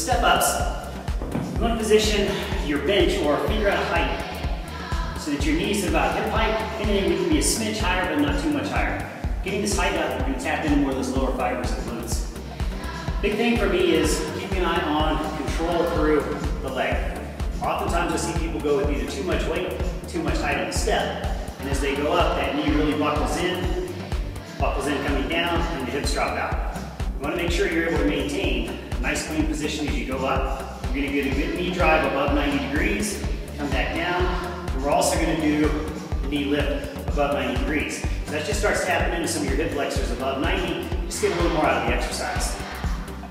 step ups, you want to position your bench or figure out a height so that your knees are about hip height, and then we can be a smidge higher, but not too much higher. Getting this height up, will be tapped tap into more of those lower fibers and glutes. Big thing for me is keeping an eye on control through the leg. Oftentimes I see people go with either too much weight, too much height on the step, and as they go up, that knee really buckles in, buckles in coming down, and the hips drop out. You want to make sure you're able to maintain nice clean position as you go up. You're gonna get a good knee drive above 90 degrees, come back down, we're also gonna do knee lift above 90 degrees. So that just starts tapping into some of your hip flexors above 90. Just get a little more out of the exercise.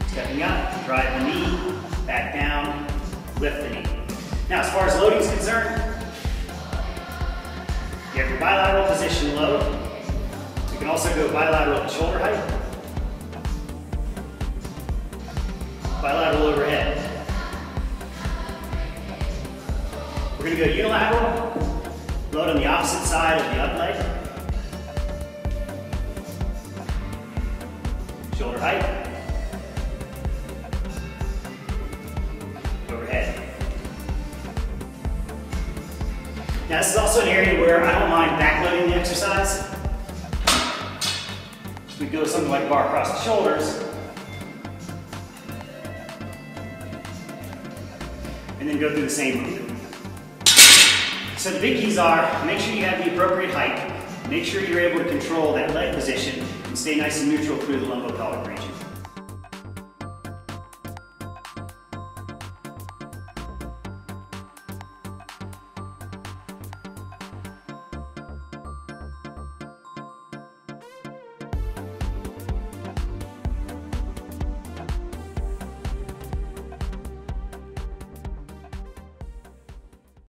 Stepping up, drive the knee, back down, lift the knee. Now, as far as loading is concerned, you have your bilateral position load. You can also go bilateral at shoulder height, bilateral overhead. We're gonna go unilateral, load on the opposite side of the up leg. Shoulder height. Overhead. Now this is also an area where I don't mind backloading the exercise. We go something like bar across the shoulders. And then go through the same movement. So the big keys are, make sure you have the appropriate height, make sure you're able to control that leg position, and stay nice and neutral through the lumbopelvic region.